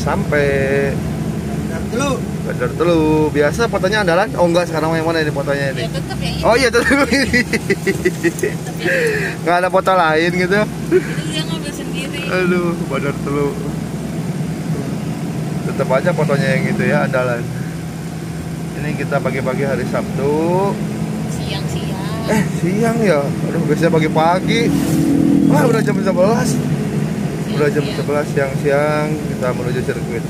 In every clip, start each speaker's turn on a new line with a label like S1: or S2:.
S1: sampai.
S2: Dulu.
S1: Bandar Telu. Biasa fotonya andalan? Oh enggak sekarang yang mana ini fotonya ini?
S3: Ya tetap yang ini.
S1: oh iya tuh nggak ada foto lain gitu.
S3: Itu dia ngambil sendiri.
S1: aduh Bandar Telu. Tetap aja fotonya yang itu ya andalan. Ini kita pagi-pagi hari Sabtu.
S3: Siang-siang.
S1: eh siang ya? Aduh biasanya pagi-pagi. Wah udah jam 11 udah jam 11 siang-siang kita menuju sirkuit.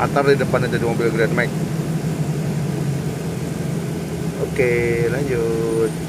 S1: Atar di depan ada mobil Grand Max. Oke lanjut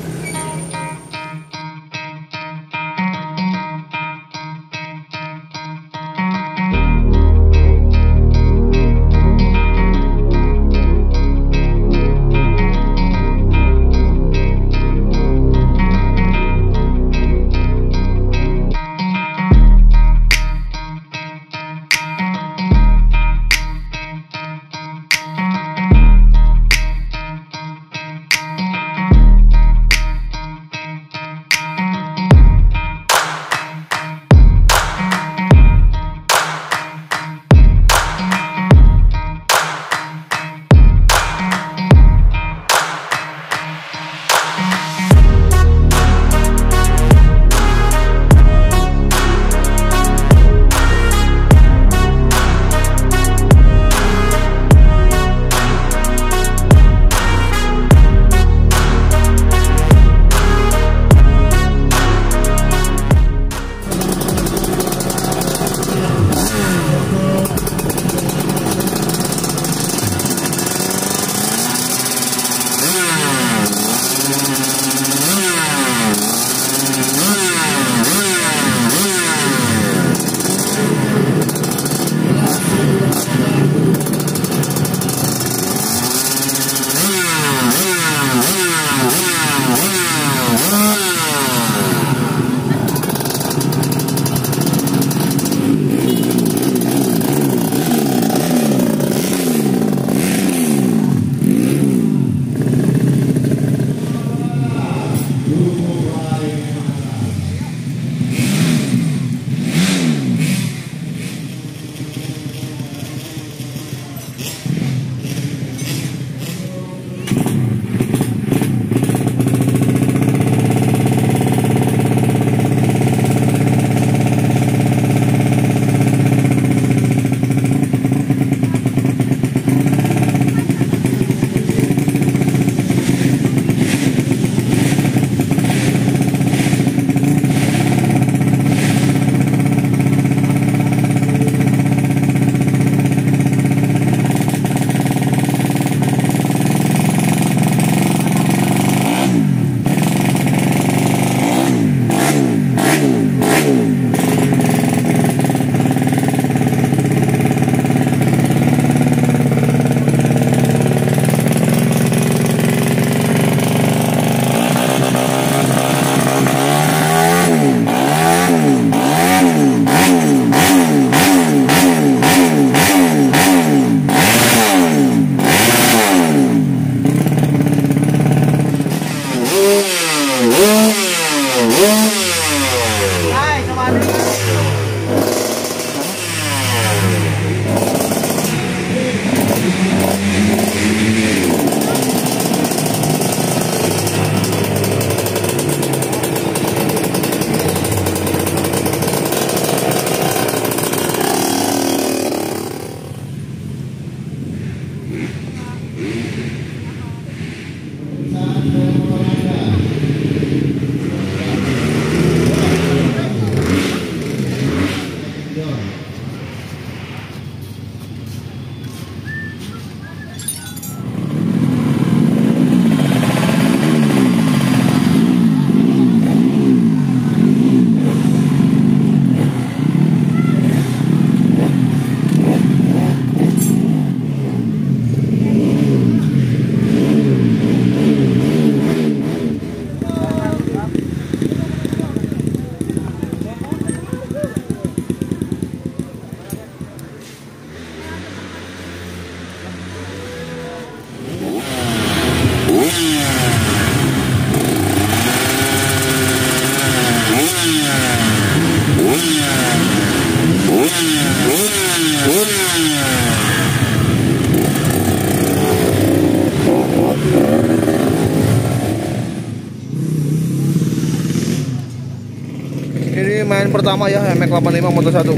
S1: pertama ya MX 85 Moto 1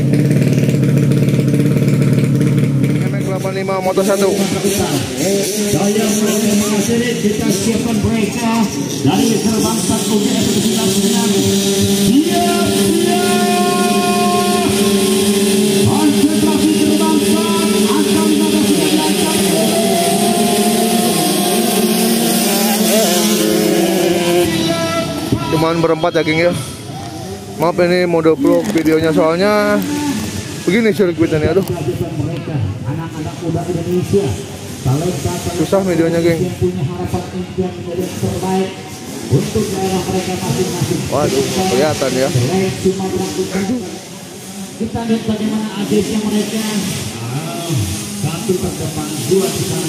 S1: MX 85 Moto 1
S4: Saya mengakhiri kita siapkan mereka dari gerbang satu. UGM dengan siap siap
S1: cuman berempat ya geng ya maaf ini mode vlog videonya soalnya begini sirkuitnya nih aduh susah videonya geng
S4: yang punya harapan impian menjadi yang terbaik untuk daerah mereka masing-masing.
S1: waduh kelihatan ya.
S4: Kita lihat bagaimana adesnya mereka. Satu terdepan, dua di sana,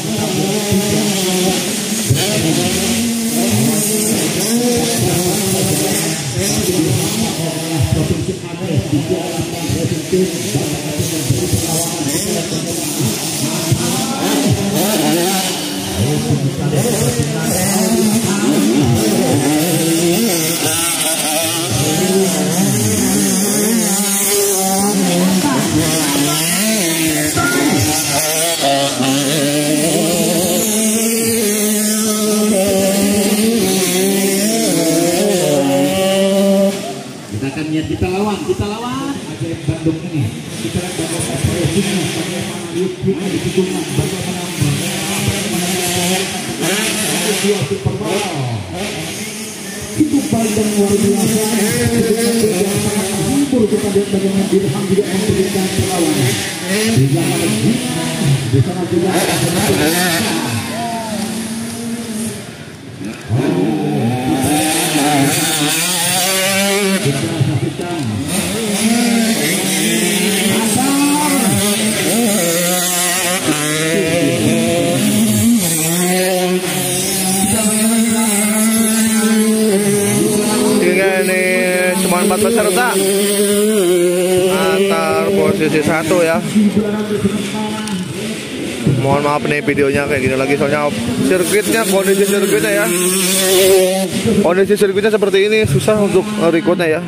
S4: tiga. Provinsi Aceh dijalankan Presiden Bapak kita lawan, kita lawan Aceh Bandung ini. Kita lihat bagaimana proyeksinya, bagaimana liuknya di tikungan, bagaimana dua super ball. Itu pandang luar biasa. Menghibur kita lihat bagaimana Dirham juga memberikan perlawanan. Di sana di sana juga
S1: empat peserta. Antar posisi satu ya. Mohon maaf nih videonya kayak gini lagi soalnya sirkuitnya kondisi sirkuitnya ya. Kondisi sirkuitnya seperti ini susah untuk recordnya ya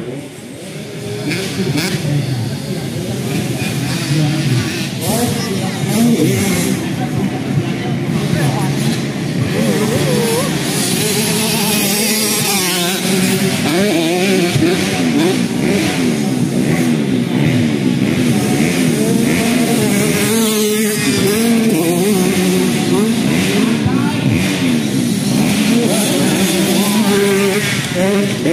S1: Música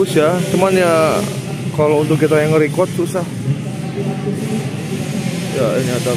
S1: bagus ya. Cuman ya kalau untuk kita yang nge-record susah. Ya ini ada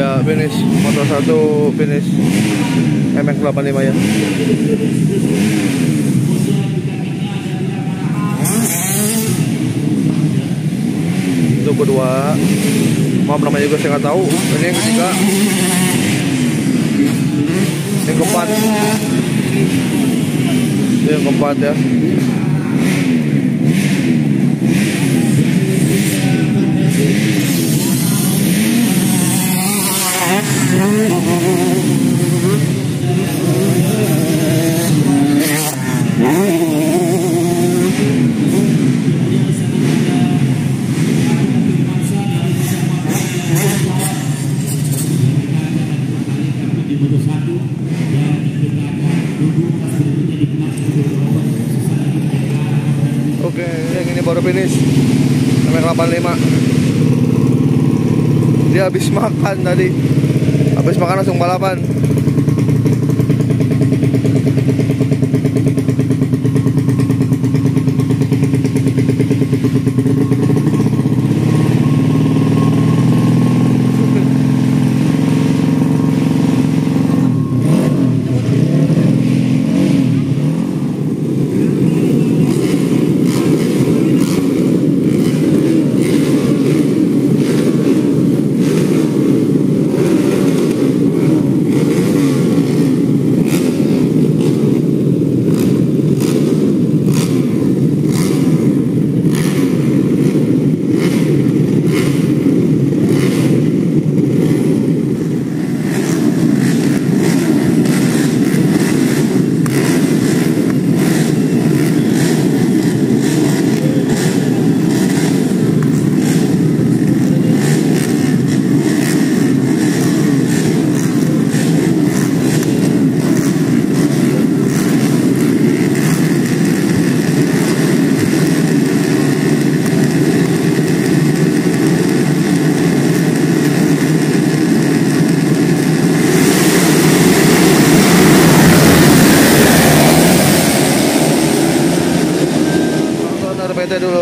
S1: ya finish. Motor satu finish. MX 85 ya. Itu kedua maaf namanya juga saya nggak tahu. Ini yang ketiga. Yang keempat. Yang keempat ya Oke, yang ini baru finish. MX85. Dia habis makan tadi. Habis makan langsung balapan.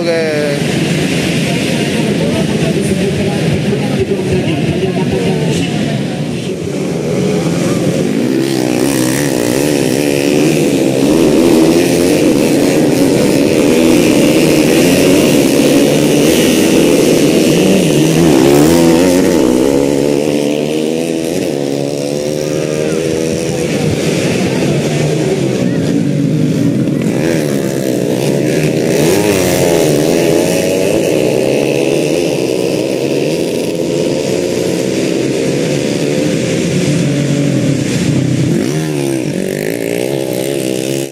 S1: que